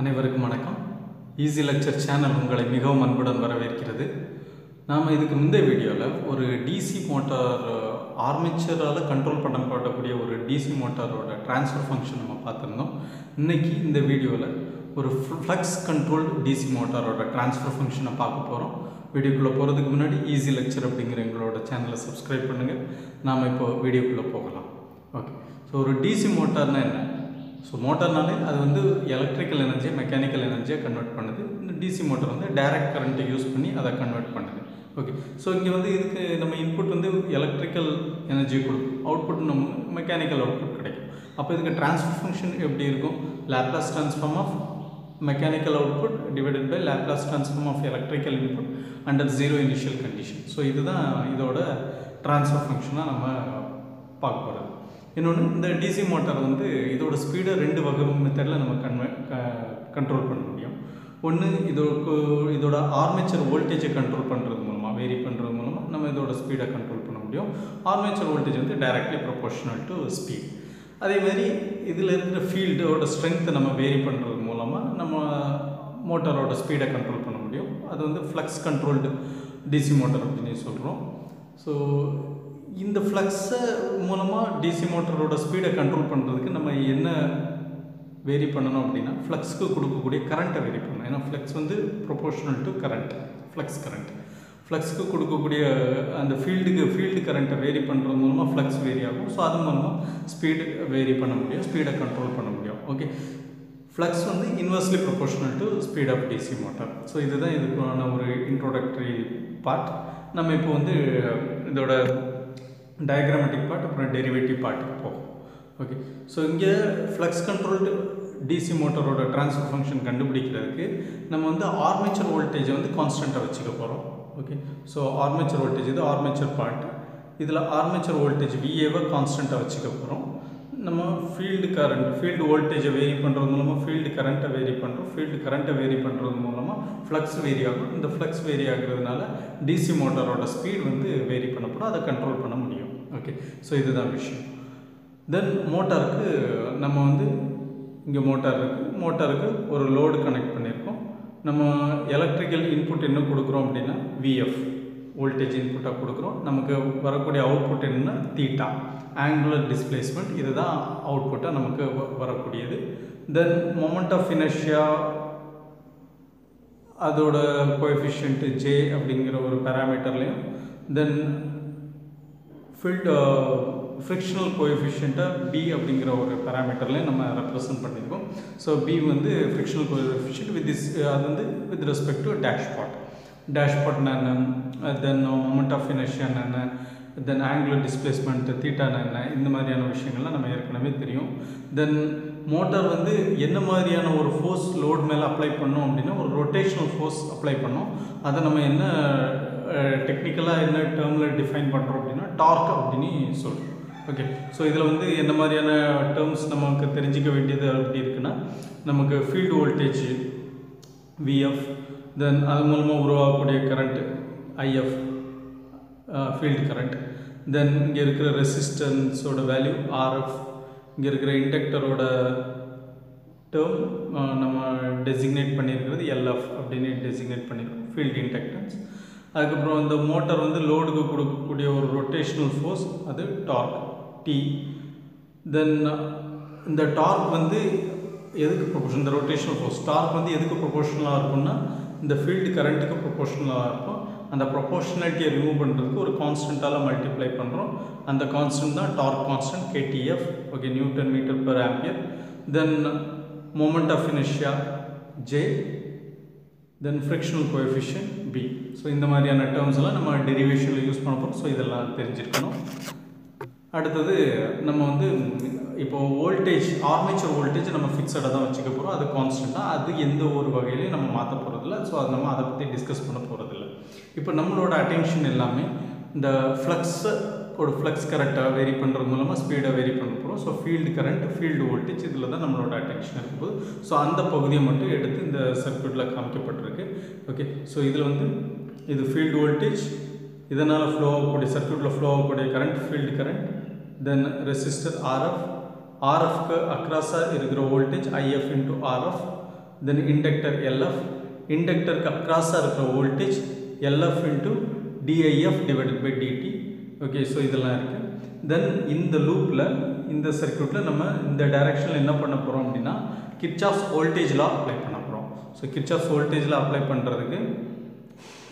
அனைவருக்கும் வணக்கம். Easy lecture channel உங்களை மிகவும் அன்புடன் வரவேற்கிறது. நாம் இதுக்கு முந்தைய வீடியோவில் ஒரு டிசி மோட்டார் ஆர்மேச்சரால் கண்ட்ரோல் பண்ணப்படக்கூடிய ஒரு டிசி மோட்டாரோட டிரான்ஸ்ஃபர் ஃபங்க்ஷன் நம்ம பார்த்துருந்தோம். இன்றைக்கி இந்த வீடியோவில் ஒரு ஃப்ளக்ஸ் கண்ட்ரோல் டிசி மோட்டாரோட டிரான்ஸ்ஃபர் ஃபங்க்ஷனை பார்க்க போகிறோம் வீடியோக்குள்ளே போகிறதுக்கு முன்னாடி ஈஸி லெக்சர் அப்படிங்கிற எங்களோட சேனலை சப்ஸ்கிரைப் பண்ணுங்கள் நாம் இப்போ வீடியோக்குள்ளே போகலாம். ஓகே ஸோ ஒரு டிசி மோட்டார்னால் என்ன? ஸோ மோட்டார்னாலே அது வந்து எலக்ட்ரிக்கல் எனர்ஜியை மெக்கானிக்கல் எனர்ஜியை கன்வெர்ட் பண்ணுது. இந்த டிசி மோட்டார் வந்து டைரக்ட் கரண்ட்டை யூஸ் பண்ணி அதை கன்வெர்ட் பண்ணுது. ஓகே ஸோ இங்கே வந்து இதுக்கு நம்ம இன்புட் வந்து எலக்ட்ரிக்கல் எனர்ஜி கொடுக்கும். அவுட்புட் நம்ம மெக்கானிக்கல் அவுட்புட் கிடைக்கும். அப்போ இதுக்கு ட்ரான்ஸ்ஃபர் ஃபங்க்ஷன் எப்படி இருக்கும்? Laplace transform of mechanical output divided by Laplace transform of electrical input under zero initial condition so இதுதான் இதோட ட்ரான்ஸ்ஃபர் ஃபங்க்ஷனாக நம்ம பார்க்க போகிறது இன்னொன்று இந்த டிசி மோட்டார் வந்து இதோட ஸ்பீடை ரெண்டு வகை மெத்தடில் நம்ம கன்வெ கண்ட்ரோல் பண்ண முடியும். ஒன்று இதோக்கு இதோட ஆர்மேச்சர் வோல்டேஜை கண்ட்ரோல் பண்ணுறது மூலமாக வேரி பண்ணுறது மூலமாக நம்ம இதோட ஸ்பீடை கண்ட்ரோல் பண்ண முடியும். ஆர்மேச்சர் வோல்டேஜ் வந்து டைரக்ட்லி ப்ரொபோஷனல் டு ஸ்பீட் அதே மாதிரி இதில் இருக்கிற ஃபீல்டோட ஸ்ட்ரென்த்தை நம்ம வேரி பண்ணுறது மூலமாக நம்ம மோட்டாரோட ஸ்பீடை கண்ட்ரோல் பண்ண முடியும். அது வந்து ஃப்ளக்ஸ் கண்ட்ரோல்டு டிசி மோட்டர் அப்படின்னு சொல்கிறோம் ஸோ இந்த ஃப்ளக்ஸை மூலமாக டிசி மோட்டரோட ஸ்பீடை கண்ட்ரோல் பண்ணுறதுக்கு நம்ம என்ன வேரி பண்ணணும் அப்படின்னா ஃப்ளக்ஸ்க்கு கொடுக்கக்கூடிய கரண்ட்டை வேரி பண்ணணும். ஏன்னா ஃப்ளக்ஸ் வந்து proportional to current flux current ஃப்ளக்ஸ்க்கு கொடுக்கக்கூடிய அந்த ஃபீல்டுக்கு ஃபீல்டு கரண்ட்டை வேரி பண்ணுறது மூலமாக ஃப்ளக்ஸ் வேரி ஆகும். ஸோ அது மூலமாக ஸ்பீடு வேரி பண்ண முடியும் ஸ்பீடை கண்ட்ரோல் பண்ண முடியும். ஓகே ஃப்ளக்ஸ் வந்து inversely proportional to speed of DC motor so இதுதான் இதுக்கான ஒரு இன்ட்ரோடக்டரி பார்ட் நம்ம இப்போ வந்து இதோட டயக்ராமேட்டிக் பார்ட் அப்புறம் டெரிவேட்டிவ் பார்ட்டுக்கு போகும். ஓகே ஸோ இங்கே ஃப்ளக்ஸ் கண்ட்ரோல்டு டிசி மோட்டரோட ட்ரான்ஸ்ஃபர் ஃபங்க்ஷன் கண்டுபிடிக்கிறதுக்கு நம்ம வந்து ஆர்மேச்சர் வோல்டேஜை வந்து கான்ஸ்டண்ட்டாக வச்சுக்க போகிறோம் ஓகே ஸோ ஆர்மேச்சர் வோல்டேஜ் இது ஆர்மேச்சர் பார்ட் இதில் ஆர்மேச்சர் வோல்டேஜ் விஏவை கான்ஸ்டண்ட்டாக வச்சுக்க போகிறோம் நம்ம ஃபீல்டு கரண்ட் ஃபீல்டு வோல்டேஜை வேரி பண்ணுறது மூலமாக ஃபீல்டு கரண்ட்டை வேரி பண்ணுறோம் ஃபீல்டு கரண்ட்டை வேரி பண்ணுறது மூலமாக ஃப்ளக்ஸ் வேரி ஆகும். இந்த ஃப்ளக்ஸ் வேரி ஆகுறதுனால டிசி மோட்டரோட ஸ்பீட் வந்து வேரி பண்ணப்படும். அதை கண்ட்ரோல் பண்ண முடியும். ஓகே ஸோ இதுதான் விஷயம். தென் மோட்டாருக்கு நம்ம வந்து இங்கே மோட்டார் இருக்குது மோட்டாருக்கு ஒரு லோடு கனெக்ட் பண்ணியிருக்கோம் நம்ம எலக்ட்ரிக்கல் இன்புட் என்ன கொடுக்குறோம் அப்படின்னா விஎஃப் வோல்டேஜ் இன்புட்டாக கொடுக்குறோம். நமக்கு வரக்கூடிய அவுட்புட் என்னென்னா தீட்டா ஆங்குலர் டிஸ்பிளேஸ்மெண்ட் இதுதான் அவுட்புட்டாக நமக்கு வரக்கூடியது. தென் மொமெண்ட் ஆஃப் இனர்ஷியா அதோட கோஎஃபிஷியன்ட்டு ஜே அப்படிங்கிற ஒரு பேராமீட்டர்லேயும் தென் ஃபில்ட் ஃப்ரிக்ஷனல் கோஎஃபிஷியண்ட்டை பி அப்படிங்கிற ஒரு பேராமீட்டர்லேயும் நம்ம ரெப்ரசன்ட் பண்ணியிருக்கோம். ஸோ பி வந்து ஃப்ரிக்ஷனல் கோஎஃபிஷியன்ட் வித் திஸ் அது வந்து வித் ரெஸ்பெக்ட் டு டேஷ்பாட் டேஷ்பாட்னா என்ன? தென் மொமெண்ட் ஆஃப் இனர்ஷியா என்ன? தென் ஆங்குலர் டிஸ்பிளேஸ்மெண்ட் தீட்டானா என்ன? இந்த மாதிரியான விஷயங்கள்லாம் நம்ம ஏற்கனவே தெரியும். தென் மோட்டார் வந்து என்ன மாதிரியான ஒரு ஃபோர்ஸ் லோட் மேலே அப்ளை பண்ணோம் அப்படின்னா ஒரு ரொட்டேஷனல் ஃபோர்ஸ் அப்ளை பண்ணோம். அதை நம்ம என்ன uh, டெக்னிக்கலாக என்ன டேர்மில் டிஃபைன் பண்ணுறோம் அப்படின்னா டார்க் அப்படின்னு சொல்கிறோம் ஓகே ஸோ இதில் வந்து என்ன மாதிரியான டேர்ம்ஸ் நமக்கு தெரிஞ்சிக்க வேண்டியது அப்படி இருக்குன்னா நமக்கு ஃபீல்டு வோல்டேஜ் விஎஃப் தென் அது மூலமாக உருவாகக்கூடிய current IF field current then இங்கே இருக்கிற ரெசிஸ்டன்ஸோட வேல்யூ ஆர்எஃப் இங்கே இருக்கிற இண்டக்டரோட டேர்ம் நம்ம டெசிக்னேட் பண்ணியிருக்கிறது எல்எஃப் அப்படின்னு டெசிக்னேட் பண்ணியிருக்கோம். ஃபீல்டு இண்டக்டன்ஸ் அதுக்கப்புறம் இந்த மோட்டர் வந்து லோடுக்கு கொடுக்கக்கூடிய ஒரு ரொட்டேஷ்னல் ஃபோர்ஸ் அது டார்க் டி தென் இந்த டார்க் வந்து எதுக்கு ப்ரொபோஷன் இந்த ரொட்டேஷனல் ஃபோர்ஸ் டார்க் வந்து எதுக்கு ப்ரொபோஷனலாக இருக்கும்னா இந்த ஃபீல்டு கரண்ட்டுக்கு ப்ரொபோஷனலாக இருக்கும். அந்த ப்ரொபோஷனாலிட்டியை ரிமூவ் பண்ணுறதுக்கு ஒரு கான்ஸ்டண்ட்டால் மல்டிப்ளை பண்ணுறோம் அந்த கான்ஸ்டன்ட் தான் torque constant KTF okay Newton metre per ampere then moment of இனிஷியா J then frictional coefficient B so இந்த மாதிரியான டேர்ம்ஸ் எல்லாம் நம்ம டெரிவேஷனில் யூஸ் பண்ண போகிறோம் ஸோ இதெல்லாம் தெரிஞ்சிருக்கணும். அடுத்தது நம்ம வந்து இப்போ வோல்டேஜ் ஆர்மேச்சர் வோல்டேஜ் நம்ம ஃபிக்ஸடாக தான் வச்சுக்க போகிறோம் அது கான்ஸ்டண்ட்டாக அது எந்த ஒரு வகையிலையும் நம்ம மாற்ற போகிறதில்ல ஸோ அது நம்ம அதை பற்றி டிஸ்கஸ் பண்ண போகிறதில்ல இப்போ நம்மளோட அட்டென்ஷன் எல்லாமே இந்த ஃப்ளக்ஸை ஒரு ஃப்ளக்ஸ் கரெக்டாக வேரி பண்ணுறது மூலமாக ஸ்பீடாக வேரி பண்ண போகிறோம் so field current field voltage இதில் தான் நம்மளோட அட்டென்ஷன் இருக்கும்போது ஸோ அந்த பகுதியை மட்டும் எடுத்து இந்த சர்க்கியூட்டில் காமிக்கப்பட்டிருக்கு. ஓகே ஸோ இதில் வந்து இது ஃபீல்டு வோல்டேஜ் இதனால் ஃப்ளோ ஆகக்கூடிய சர்க்யூட்டில் ஃப்ளோ ஆகக்கூடிய current field current then resistor RF ஆர்எஃப்க்கு அக்ராஸாக இருக்கிற voltage IF into RF then inductor LF இண்டக்டருக்கு அக்ராஸாக இருக்கிற voltage LF into DIF divided by DT okay so இதெல்லாம் இருக்குது தென் இந்த லூப்பில் இந்த சர்க்யூட்டில் நம்ம இந்த டைரெக்ஷனில் என்ன பண்ண போகிறோம் அப்படின்னா கிர்ச்சாஃப்ஸ் வோல்டேஜ் அப்ளை பண்ண போகிறோம் ஸோ கிர்ச்சாஃப்ஸ் வோல்டேஜில் அப்ளை பண்ணுறதுக்கு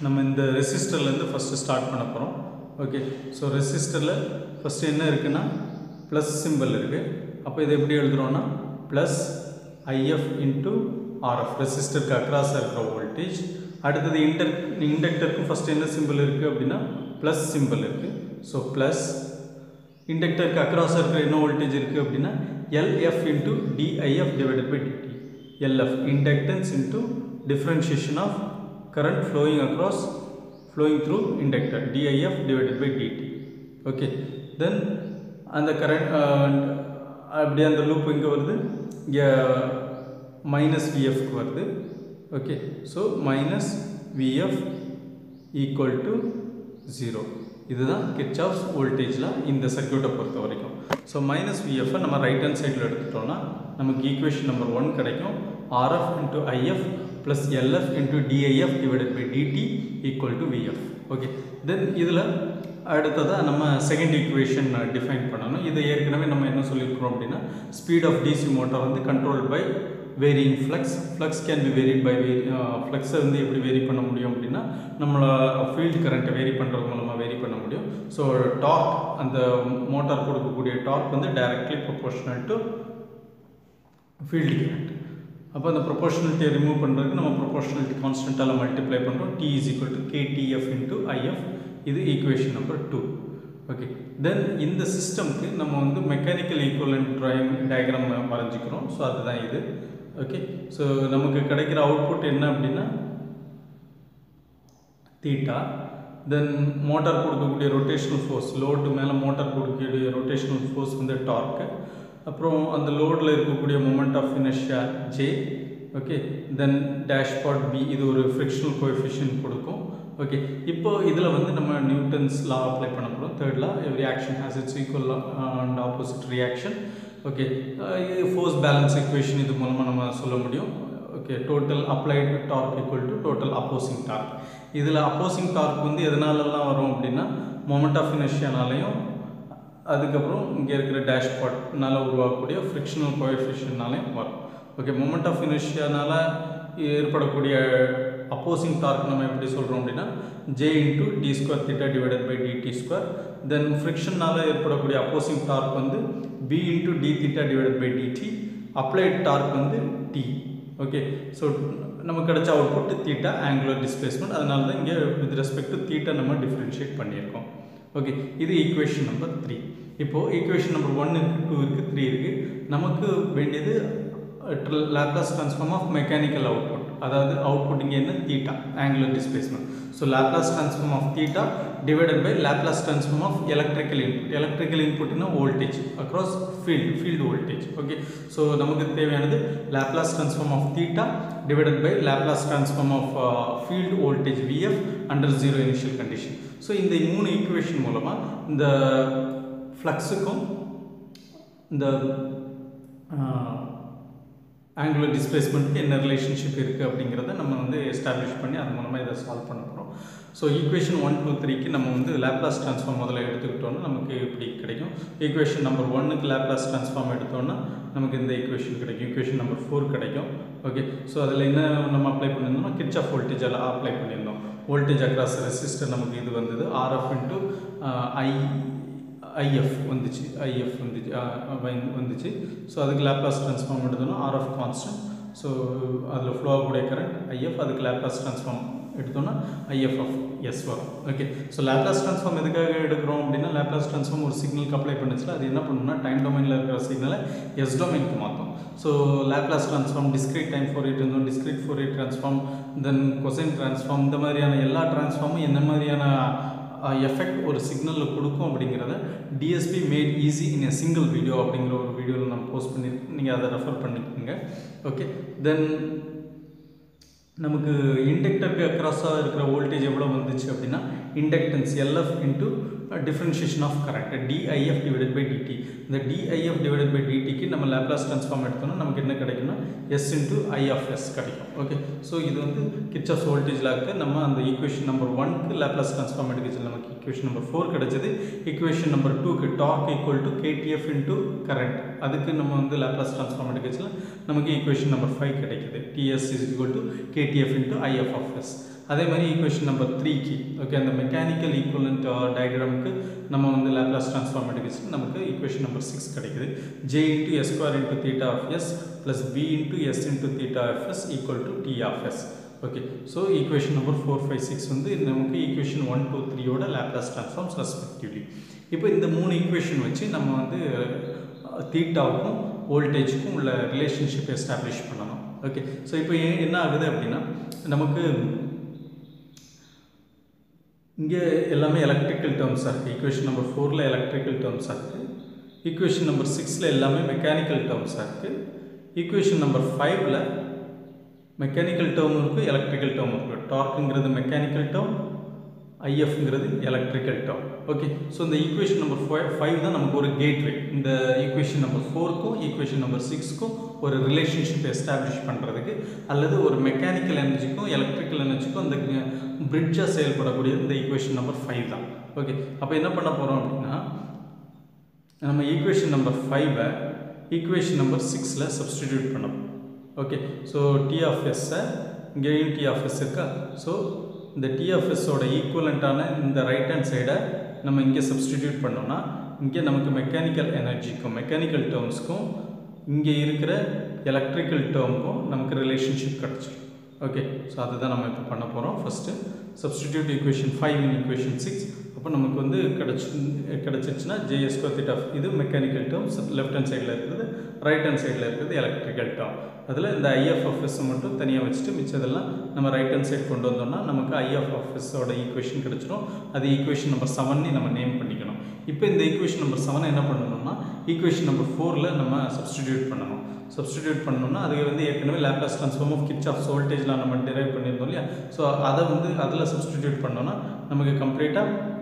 நம்ம இந்த ரெசிஸ்டர்லேருந்து ஃபஸ்ட்டு ஸ்டார்ட் பண்ண போகிறோம் ஓகே ஸோ ரெசிஸ்டரில் ஃபஸ்ட்டு என்ன இருக்குன்னா ப்ளஸ் சிம்பிள் இருக்குது அப்போ இதை எப்படி எழுதுகிறோன்னா ப்ளஸ் ஐஎஃப் இன்ட்டு ஆர்எஃப் ரெசிஸ்டருக்கு அக்ராஸாக இருக்கிற வோல்டேஜ் அடுத்தது இன்டர் இண்டக்டருக்கும் ஃபஸ்ட்டு என்ன சிம்பிள் இருக்குது அப்படின்னா ப்ளஸ் சிம்பிள் இருக்குது ஸோ ப்ளஸ் இண்டக்டருக்கு அக்ராஸாக இருக்கிற என்ன வோல்டேஜ் இருக்குது அப்படின்னா LF into DIF divided by DT LF inductance into differentiation of current flowing across flowing through inductor DIF divided by DT okay. Then அந்த கரண்ட் அப்படியே அந்த லூப் இங்கே வருது. இங்கே மைனஸ் விஎஃப்க்கு வருது. Okay so minus VF equal to zero இதுதான் Kirchhoff's வோல்டேஜில் இந்த சர்க்கியூட்டை பொறுத்த வரைக்கும். ஸோ மைனஸ் விஎஃப்ஐ நம்ம ரைட் ஹேண்ட் சைடில் எடுத்துட்டோம்னா நமக்கு ஈக்குவேஷன் நம்பர் ஒன் கிடைக்கும். RF into IF plus LF into DIF divided by DT equal to VF okay then இதில் அடுத்ததாக நம்ம செகண்ட் ஈக்குவேஷன் டிஃபைன் பண்ணணும். இதை ஏற்கனவே நம்ம என்ன சொல்லியிருக்கிறோம் அப்படின்னா ஸ்பீட் ஆஃப் டிசி மோட்டார் வந்து control by varying flux flux can be varied by vary ஃப்ளக்ஸை வந்து எப்படி வேரி பண்ண முடியும் அப்படின்னா நம்மளை ஃபீல்டு கரண்ட்டை வேரி பண்ணுறது மூலமாக வேரி பண்ண முடியும். ஸோ டார்க் அந்த மோட்டார் கொடுக்கக்கூடிய டார்க் வந்து directly proportional to field current அப்போ அந்த ப்ரொபோஷனலிட்டியை ரிமூவ் பண்ணுறதுக்கு நம்ம ப்ரொபோஷனலிட்டி கான்ஸ்டன்ட்டால் மல்டிப்ளை பண்ணுறோம் T is equal to KTF into IF இது equation number two okay then இந்த சிஸ்டம்க்கு நம்ம வந்து மெக்கானிக்கல் ஈக்குவலன்ட் ட்ராயிங் டயக்ராம் வரைஞ்சிக்கிறோம். ஸோ அதுதான் இது. ஓகே ஸோ நமக்கு கிடைக்கிற அவுட்புட் என்ன அப்படின்னா தீட்டா தென் மோட்டார் கொடுக்கக்கூடிய ரொட்டேஷனல் ஃபோர்ஸ் லோடு மேலே மோட்டார் கொடுக்கக்கூடிய ரொட்டேஷனல் ஃபோர்ஸ் வந்து டார்க்கு அப்புறம் அந்த லோடில் இருக்கக்கூடிய moment of inertia J okay then dashpot B இது ஒரு ஃப்ரிக்ஷனல் கோஎஃபிஷியன்ட் கொடுக்கும். ஓகே இப்போ இதில் வந்து நம்ம நியூட்டன்ஸ் லா அப்ளை பண்ண போகிறோம் third law every action has its equal and opposite reaction okay uh, இது ஃபோர்ஸ் பேலன்ஸ் இக்குவேஷன் இது மூலமாக நம்ம சொல்ல முடியும். Okay total applied torque equal to total opposing torque இதில் அப்போசிங் டார்க் வந்து எதனாலலாம் வரும் அப்படின்னா மொமெண்ட் ஆஃப் இனர்ஷியானாலையும் அதுக்கப்புறம் இங்கே இருக்கிற டேஷ்பாட்னால உருவாகக்கூடிய ஃப்ரிக்ஷனல் கோஎஃபிஷியனாலையும் வரும். ஓகே மொமெண்ட் ஆஃப் இனர்ஷியானால ஏற்படக்கூடிய அப்போசிங் டார்க் நம்ம எப்படி சொல்கிறோம் அப்படின்னா J into D square theta divided by DT square then ஃப்ரிக்ஷனால் ஏற்படக்கூடிய அப்போசிங் டார்க் வந்து B into D theta divided by DT applied torque வந்து டி ஓகே ஸோ நமக்கு கிடைச்ச அவுட்புட் தீட்டா ஆங்குலர் டிஸ்பிளேஸ்மெண்ட் அதனால தான் இங்கே வித் ரெஸ்பெக்ட் டு தீட்டா நம்ம differentiate பண்ணியிருக்கோம். ஓகே இது ஈக்குவேஷன் நம்பர் த்ரீ இப்போது ஈக்குவேஷன் நம்பர் ஒன் இருக்குது டூ இருக்குது த்ரீ இருக்குது நமக்கு வேண்டியது Laplace transform of mechanical output அதாவது அவுட்புட் இங்கே என்ன? Theta angular displacement so Laplace transform of theta divided by Laplace transform of electrical input electrical இன்புட்னா voltage across field field voltage okay so நமக்கு தேவையானது Laplace transform of theta divided by Laplace transform of field voltage VF under zero initial condition so இந்த மூணு equation மூலமாக இந்த ஃப்ளக்ஸுக்கும் இந்த angular டிஸ்பிளேஸ்மெண்ட்டுக்கு என்ன relationship இருக்குது அப்படிங்கிறத நம்ம வந்து எஸ்டாப்ளிஷ் பண்ணி அது மூலமாக இதை சால்வ் பண்ண போகிறோம் ஸோ ஈக்குவேஷன் ஒன் டூ த்ரீக்கு நம்ம வந்து லேப்லாஸ் ட்ரான்ஸ்ஃபார்ம் முதல்ல எடுத்துக்கிட்டோம்னா நமக்கு இப்படி கிடைக்கும். ஈக்குவேஷன் நம்பர் ஒன்னுக்கு லேப்லாஸ் ட்ரான்ஸ்ஃபார்ம் எடுத்தோம்னா நமக்கு இந்த ஈக்குவேஷன் கிடைக்கும். ஈக்குவேஷன் நம்பர் ஃபோர் கிடைக்கும். ஓகே ஸோ அதில் என்ன நம்ம அப்ளை பண்ணியிருந்தோம்னா கிச் ஆஃப் வோல்டேஜ் எல்லாம் அப்ளை பண்ணியிருந்தோம். வோல்டேஜ் அக்ராஸ் ரெசிஸ்டர் நமக்கு இது வந்தது. ஆர்எஃப் இன்ட்டு ஐ ஐஎஃப் வந்துச்சு ஐஎஃப் வந்துச்சு வந்துச்சு. ஸோ அதுக்கு லேப்லாஸ் ட்ரான்ஸ்ஃபார்ம் எடுத்தோம்னா ஆர்எஃப் கான்ஸ்டன்ட் ஸோ அதில் ஃப்ளோ ஆகக்கூடிய கரண்ட் ஐஎஃப் அதுக்கு லேப்லாஸ் ட்ரான்ஸ்ஃபார்ம் எடுத்தோம்னா ஐஎஃப் ஆஃப் எஸ் வரும். ஓகே ஸோ லேப்லாஸ் ட்ரான்ஸ்ஃபார்ம் எதுக்காக எடுக்கிறோம் அப்படின்னா லேப்லாஸ் ட்ரான்ஸ்ஃபார்ம் ஒரு சிக்னலுக்கு அப்ளை பண்ணுச்சுல அது என்ன பண்ணுன்னா டைம் டொமைனில் இருக்கிற சிக்னலை எஸ் டொமைனுக்கு மாற்றும் so Laplace transform discrete time Fourier இருந்தோம் discrete Fourier transform then cosine transform இந்த மாதிரியான எல்லா ட்ரான்ஸ்ஃபார்மும் என்ன மாதிரியான எஃபெக்ட் ஒரு சிக்னலில் கொடுக்கும் அப்படிங்கிறத DSP made easy in a single video அப்படிங்கிற ஒரு வீடியோவில் நான் போஸ்ட் பண்ணியிருக்கேன் நீங்கள் அதை ரெஃபர் பண்ணிக்கோங்க. ஓகே தென் நமக்கு இண்டக்டருக்கு அக்ராஸாக இருக்கிற வோல்டேஜ் எவ்வளோ வந்துச்சு அப்படின்னா inductance LF into differentiation of current DIF divided by DT இந்த டிஐஎஃப் டிவைடட் பை டிடிக்கு நம்ம லேப்லாஸ் ட்ரான்ஸ்ஃபார்ம் எடுத்தோம்னா நமக்கு என்ன கிடைக்கும்னா S into I of S கிடைக்கும். ஓகே ஸோ இது வந்து கிச்சஸ் வோல்டேஜ் லாக்கு நம்ம அந்த ஈக்குவேஷன் நம்பர் ஒன்க்கு லேப்லாஸ் ட்ரான்ஸ்ஃபார்ம் எடுக்கச்சு நமக்கு ஈக்குவேஷன் நம்பர் ஃபோர் கிடைச்சது. ஈக்குவேஷன் நம்பர் டூக்கு torque equal to KTF into current அதுக்கு நம்ம வந்து லேப்லாஸ் ட்ரான்ஸ்ஃபார்ம் எடுக்கச்சுல நமக்கு ஈக்குவேஷன் நம்பர் ஃபைவ் கிடைக்குது. TS is equal to KTF into IFFS அதே மாதிரி ஈக்குவேஷன் நம்பர் த்ரீக்கு ஓகே அந்த மெக்கானிக்கல் ஈக்குவலண்ட் டயக்ராமுக்கு நம்ம வந்து லேப்லாஸ் ட்ரான்ஸ்ஃபார்ம் எடுக்கச்சு நமக்கு ஈக்குவேஷன் நம்பர் சிக்ஸ் கிடைக்குது. J into S square into theta of S plus B into S into theta of S equal to T of S okay so equation number four five six வந்து நமக்கு equation one two த்ரீயோட Laplace transforms respectively இப்போ இந்த மூணு equation வச்சு நம்ம வந்து uh, தீட்டாவுக்கும் வோல்டேஜுக்கும் உள்ள ரிலேஷன்ஷிப் எஸ்டாப்ளிஷ் பண்ணணும். ஓகே ஸோ இப்போ ஏன் என்ன ஆகுது அப்படின்னா நமக்கு இங்கே எல்லாமே எலக்ட்ரிக்கல் டேர்ம்ஸாக இருக்குது ஈக்குவேஷன் நம்பர் ஃபோரில் எலக்ட்ரிக்கல் டேர்ம்ஸாக இருக்குது ஈக்குவேஷன் நம்பர் சிக்ஸில் எல்லாமே மெக்கானிக்கல் டேர்ம்ஸாக இருக்குது ஈக்குவேஷன் நம்பர் ஃபைவ்ல மெக்கானிக்கல் டேர்மும் இருக்குது எலக்ட்ரிக்கல் டேர்மும் இருக்குது டார்க்குங்கிறது மெக்கானிக்கல் டேர்ம் ஐஎஃப்ங்கிறது எலக்ட்ரிக்கல் டேர்ம் ஓகே ஸோ இந்த ஈக்குவேஷன் நம்பர் ஃபைவ் ஃபைவ் தான் நமக்கு ஒரு கேட்வே இந்த ஈக்குவேஷன் நம்பர் ஃபோர்க்கும் ஈக்குவேஷன் நம்பர் சிக்ஸ்க்கும் ஒரு ரிலேஷன்ஷிப் எஸ்டாப்ளிஷ் பண்ணுறதுக்கு அல்லது ஒரு மெக்கானிக்கல் எனர்ஜிக்கும் எலக்ட்ரிக்கல் எனர்ஜிக்கும் அந்த பிரிட்ஜாக செயல்படக்கூடிய இந்த ஈக்குவேஷன் நம்பர் ஃபைவ் தான். ஓகே அப்போ என்ன பண்ண போகிறோம் அப்படின்னா நம்ம ஈக்குவேஷன் நம்பர் ஃபைவை ஈக்குவேஷன் நம்பர் சிக்ஸில் சப்ஸ்டிடியூட் பண்ணணும். ஓகே ஸோ டி ஆஃப் எஸ்ஸை இங்கேயும் டி ஆஃப் இருக்கா? ஸோ இந்த டி ஆஃப் எஸ்ஸோட ஈக்குவலண்ட்டான இந்த ரைட் ஹேண்ட் சைடை நம்ம இங்கே சப்ஸ்டிடியூட் பண்ணோம்னா இங்கே நமக்கு மெக்கானிக்கல் எனர்ஜிக்கும் மெக்கானிக்கல் டேர்ம்ஸ்க்கும் இங்கே இருக்கிற எலக்ட்ரிக்கல் டேர்முக்கும் நமக்கு ரிலேஷன்ஷிப் கிடச்சிரும். ஓகே ஸோ அதுதான் நம்ம இப்போ பண்ண போகிறோம் first substitute equation five in equation six அப்போ நமக்கு வந்து கிடச்சி கிடச்சிருச்சுன்னா ஜேஎஸ் ஸ்கொயர் தீட்டா இது மெக்கானிக்கல் டேர்ம்ஸ் லெஃப்ட் ஹேண்ட் சைடில் இருக்கிறது ரைட் ஹேண்ட் சைடில் இருக்கிறது எலக்ட்ரிக்கல் டேர்ம் அதில் இந்த ஐஎஃப்எஃப்எஸ் மட்டும் தனியாக வச்சுட்டு மிச்சதெல்லாம் நம்ம ரைட் ஹேண்ட் சைடு கொண்டு வந்தோம்னா நமக்கு ஐஎஃப்எஃப்எஸோட ஈக்குவேஷன் கிடச்சிடும் அது ஈக்குவேஷன் நம்பர் செவன்னே நம்ம நேம் பண்ணிக்கணும். இப்போ இந்த ஈக்குவேஷன் நம்பர் செவனை என்ன பண்ணணும்னா ஈக்குவேஷன் நம்பர் ஃபோரில் நம்ம சப்ஸ்டிடியூட் பண்ணணும். சப்ஸ்டிடியூட் பண்ணோம்னா அது வந்து ஏற்கனவே லேப்லாஸ் ட்ரான்ஸ்ஃபார்ம் ஆஃப் கிச் ஆஃப் வோல்டேஜ்லாம் நம்ம டிரைவ் பண்ணியிருந்தோம் இல்லையா? ஸோ அதை வந்து அதில் சப்ஸ்டிடியூட் பண்ணோன்னா நமக்கு கம்ப்ளீட்டாக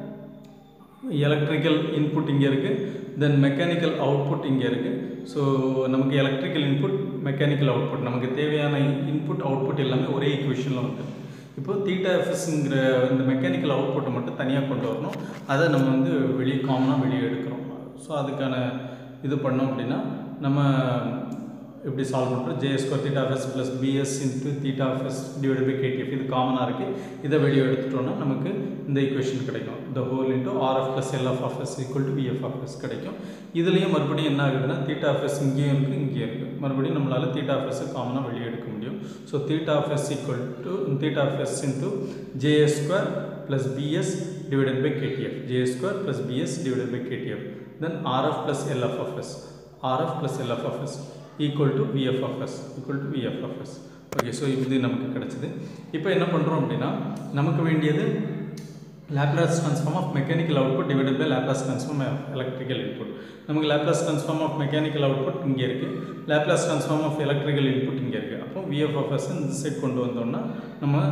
எலக்ட்ரிக்கல் இன்புட் இங்கே இருக்குது தென் மெக்கானிக்கல் அவுட்புட் இங்கே இருக்குது ஸோ நமக்கு எலக்ட்ரிக்கல் இன்புட் மெக்கானிக்கல் அவுட்புட் நமக்கு தேவையான இன்புட் அவுட்புட் எல்லாமே ஒரே ஈக்குவேஷனில் வந்து இப்போ தீட்டா எஃப்எஸ்ங்கிற இந்த மெக்கானிக்கல் அவுட்புட்டை மட்டும் தனியாக கொண்டு வரணும். அதை நம்ம வந்து வெளியே காமனாக வெளியே எடுக்கிறோம். ஸோ அதுக்கான இது பண்ணோம் அப்படின்னா நம்ம எப்படி சால்வ் பண்ணுறோம் J square theta FS plus BS into theta FS divide by KTF இது காமனாக இருக்குது இதை வெளியே எடுத்துட்டோம்னா நமக்கு இந்த ஈக்குவேஷன் கிடைக்கும். The whole into RF plus LF of equal to BF of கிடைக்கும். இதுலேயும் மறுபடியும் என்ன ஆகுதுன்னா தீட்டா எஃப்எஸ் இங்கேயும் இருக்குது இங்கேயும் இருக்குது மறுபடியும் நம்மளால் தீட்டா எஃப்எஸ் காமனாக வெளியே எடுக்க முடியும். So theta FS equal to theta FS into JS square plus BS divided by KTF JS square plus BS divided by KTF then RF plus LF of RF plus LF of S equal to VF of S equal to VF of S okay so இது நமக்கு கிடச்சிது. இப்போ என்ன பண்ணுறோம் அப்படின்னா நமக்கு வேண்டியது Laplace transform of mechanical output divided by Laplace transform of electrical input நமக்கு Laplace transform of mechanical output இங்கே இருக்குது Laplace transform of electrical input இங்கே இருக்குது அப்போ விஎஃப் ஆஃப் எஸ் இந்த சைட் கொண்டு வந்தோம்னா நம்ம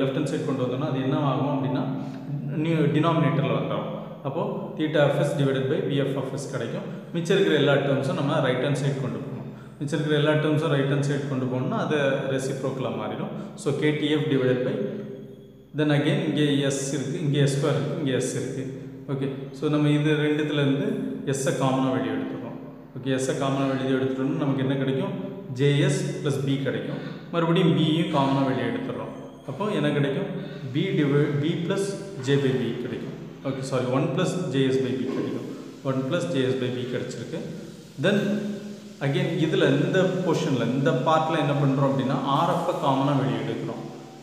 லெஃப்ட் ஹேண்ட் சைட் கொண்டு வந்தோம்னா அது என்ன ஆகும் அப்படின்னா நியூ டினாமினேட்டரில் வந்துடும் அப்போது theta FS divided by VF of கிடைக்கும். மிச்சம் இருக்கிற எல்லா டேர்ம்ஸும் நம்ம ரைட் ஹேண்ட் சைட் கொண்டு மிச்சிருக்கிற மிச்சம் இருக்கிற எல்லா டேர்ம்ஸும் ரைட் ஹேண்ட் சைட் கொண்டு போகணும்னா அது ரெசிப்ரோக்கலாக மாறிடும். So KTF divided by then again இங்கே எஸ் இருக்குது இங்கே எஸ் ஸ்கொயர் இருக்குது இங்கே எஸ் இருக்குது ஓகே ஸோ நம்ம இது ரெண்டுத்துலேருந்து எஸ்ஸை காமனாக வெளியே எடுத்துக்கிறோம் ஓகே எஸ்ஸை காமனாக வெளியே எடுத்துட்டோம்னா நமக்கு என்ன கிடைக்கும்? ஜேஎஸ் ப்ளஸ் பி கிடைக்கும். மறுபடியும் பியும் காமனாக வெளியே எடுத்துடுறோம் அப்போ என்ன கிடைக்கும்? B divide B plus J by B கிடைக்கும். Okay sorry one plus JS by B கிடைக்கும். One plus JS by B கிடச்சிருக்கு. தென் அகெயின் இதில் இந்த போர்ஷனில் இந்த பார்ட்டில் என்ன பண்ணுறோம் அப்படின்னா ஆர்எஃப்பை காமனாக வெளியே எடுக்கிறோம்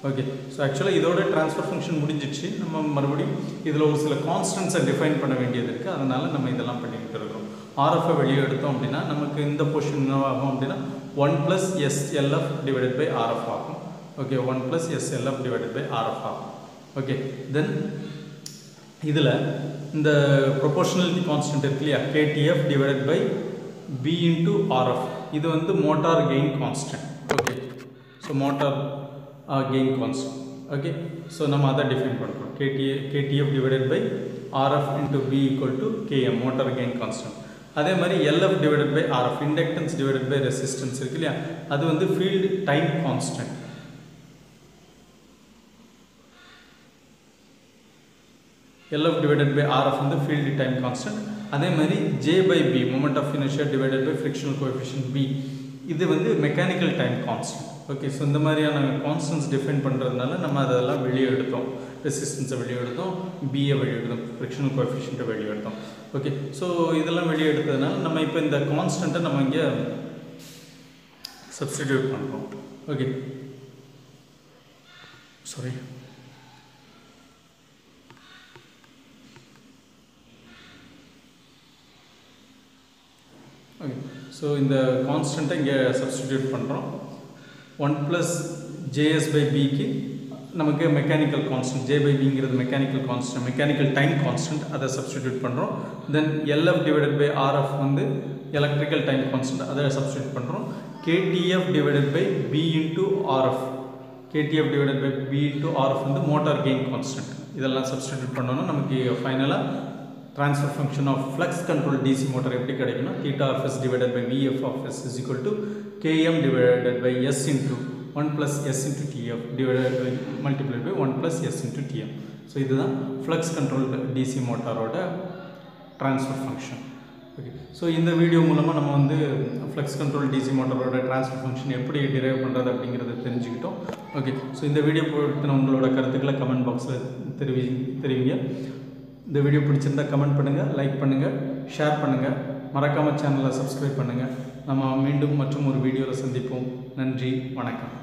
ஓகே ஸோ ஆக்சுவலாக இதோட ட்ரான்ஸ்ஃபர் ஃபங்க்ஷன் முடிஞ்சிச்சு நம்ம மறுபடியும் இதில் ஒரு சில கான்ஸ்டன்ஸை டிஃபைன் பண்ண வேண்டியது இருக்குது அதனால் நம்ம இதெல்லாம் பண்ணிக்கிட்டு இருக்கிறோம். ஆர்எஃப்பை வெளியே எடுத்தோம் அப்படின்னா நமக்கு இந்த போர்ஷன் என்னவாகும் அப்படின்னா one plus SLF divided by RF ஆகும். Okay one plus SLF divided by RF ஆகும். ஓகே தென் இதில் இந்த ப்ரொபோஷனலிட்டி கான்ஸ்டன்ட் இருக்கு இல்லையா? KTF divided by B into RF இது வந்து motor gain constant okay so motor gain constant okay so நம்ம அதை டிஃபைன் பண்ணுறோம் KTA KTF divided by RF into B equal to KM motor gain constant அதே மாதிரி LF divided by RF inductance divided by resistance இருக்கு இல்லையா? அது வந்து field time constant LF divided by RF வந்து ஃபீல்டு டைம் கான்ஸ்டன்ட் அதே மாதிரி J by B moment of inertia divided by frictional coefficient B இது வந்து mechanical time constant okay so இந்த மாதிரியான கான்ஸ்டன்ஸ் டிஃபைன் பண்ணுறதுனால நம்ம அதெல்லாம் வெளியே எடுத்தோம் ரெசிஸ்டன்ஸை வெளியே எடுத்தோம் பிஏ வெளியே எடுத்தோம் ஃப்ரிக்ஷனல் கோஎஃபிஷியண்ட்டை வெளியே எடுத்தோம் ஓகே ஸோ இதெல்லாம் வெளியே எடுத்ததுனால நம்ம இப்போ இந்த கான்ஸ்டண்ட்டை நம்ம இங்கே சப்ஸ்டிடியூட் பண்ணுறோம் ஓகே சாரி ஓகே ஸோ இந்த கான்ஸ்டண்ட்டை இங்கே சப்ஸ்டிடியூட் பண்ணுறோம் ஒன் ப்ளஸ் ஜேஎஸ் பை பிக்கு நமக்கு மெக்கானிக்கல் கான்ஸ்டன்ட் ஜே பை பிங்கிறது mechanical constant mechanical time constant அதை சப்ஸ்டிடியூட் பண்ணுறோம் then LF divided by RF வந்து எலக்ட்ரிக்கல் டைம் கான்ஸ்டன்ட் அதை சப்ஸ்டியூட் பண்ணுறோம் KTF divided by B into RF KTF divided by B into RF வந்து motor gain constant இதெல்லாம் substitute பண்ணோன்னா நமக்கு ஃபைனலாக transfer function of flux control DC motor எப்படி கிடைக்குன்னா theta of S divided by VF of S is equal to KM divided by S into one plus S into DF divided by multiply by one plus S into DF so இதுதான் flux control DC மோட்டாரோட transfer function okay so இந்த video மூலமாக நம்ம வந்து flux control DC மோட்டாரோட transfer function எப்படி drive பண்ணுறது அப்படிங்கிறத தெரிஞ்சுக்கிட்டோம். ஓகே ஸோ இந்த வீடியோ பற்றின உங்களோட கருத்துக்களை கமெண்ட் பாக்ஸில் தெரிவி தெரிவிங்க. இந்த வீடியோ பிடிச்சிருந்தா கமெண்ட் பண்ணுங்கள் லைக் பண்ணுங்கள் ஷேர் பண்ணுங்கள் மறக்காமல் சேனலை சப்ஸ்கிரைப் பண்ணுங்கள் நம்ம மீண்டும் மற்றும் ஒரு வீடியோவில் சந்திப்போம். நன்றி வணக்கம்.